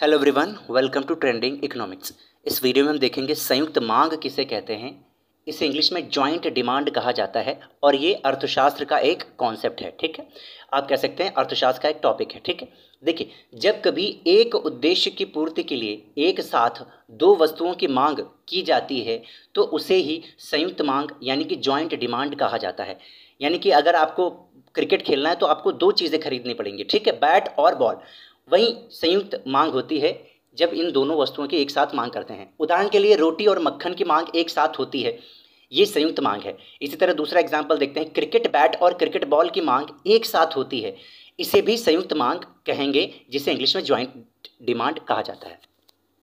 Hello everyone welcome to trending economics इस video में हम देखेंगे संयुक्त मांग किसे कहते हैं। इसे इंग्लिश में जॉइंट डिमांड कहा जाता है और ये अर्थशास्त्र का एक कॉन्सेप्ट है, ठीक है? आप कह सकते हैं अर्थशास्त्र का एक टॉपिक है, ठीक है? देखिए, जब कभी एक उद्देश्य की पूर्ति के लिए एक साथ दो वस्तुओं की मांग की जाती है तो उसे ही संयुक्त मांग यानी कि जॉइंट डिमांड कहा जाता है। यानी कि अगर आपको क्रिकेट खेलना है तो आपको दो चीज़ें खरीदनी पड़ेंगी, ठीक है? बैट और बॉल वहीं संयुक्त मांग होती है जब इन दोनों वस्तुओं की एक साथ मांग करते हैं। उदाहरण के लिए रोटी और मक्खन की मांग एक साथ होती है। ये संयुक्त मांग है। इसी तरह दूसरा एग्ज़ाम्पल देखते हैं। क्रिकेट बैट और क्रिकेट बॉल की मांग एक साथ होती है। इसे भी संयुक्त मांग कहेंगे, जिसे इंग्लिश में ज्वाइंट डिमांड कहा जाता है।